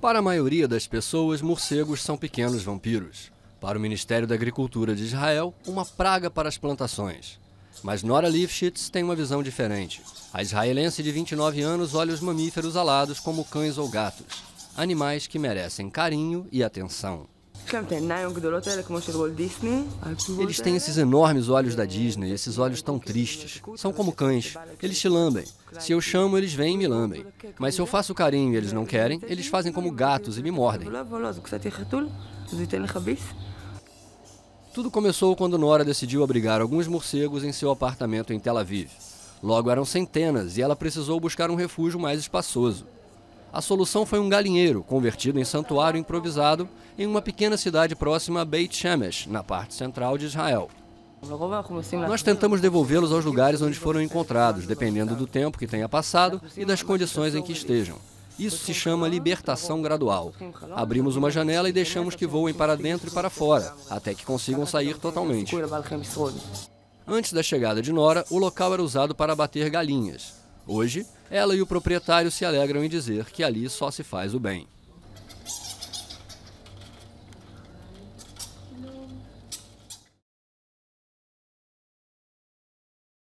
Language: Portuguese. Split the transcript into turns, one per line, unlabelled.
Para a maioria das pessoas, morcegos são pequenos vampiros. Para o Ministério da Agricultura de Israel, uma praga para as plantações. Mas Nora Lifshitz tem uma visão diferente. A israelense de 29 anos olha os mamíferos alados como cães ou gatos, animais que merecem carinho e atenção. Eles têm esses enormes olhos da Disney, esses olhos tão tristes. São como cães. Eles te lambem. Se eu chamo, eles vêm e me lambem. Mas se eu faço carinho e eles não querem, eles fazem como gatos e me mordem. Tudo começou quando Nora decidiu abrigar alguns morcegos em seu apartamento em Tel Aviv. Logo eram centenas e ela precisou buscar um refúgio mais espaçoso. A solução foi um galinheiro, convertido em santuário improvisado em uma pequena cidade próxima a Beit Shemesh, na parte central de Israel. Nós tentamos devolvê-los aos lugares onde foram encontrados, dependendo do tempo que tenha passado e das condições em que estejam. Isso se chama libertação gradual. Abrimos uma janela e deixamos que voem para dentro e para fora, até que consigam sair totalmente. Antes da chegada de Nora, o local era usado para abater galinhas. Hoje, ela e o proprietário se alegram em dizer que ali só se faz o bem.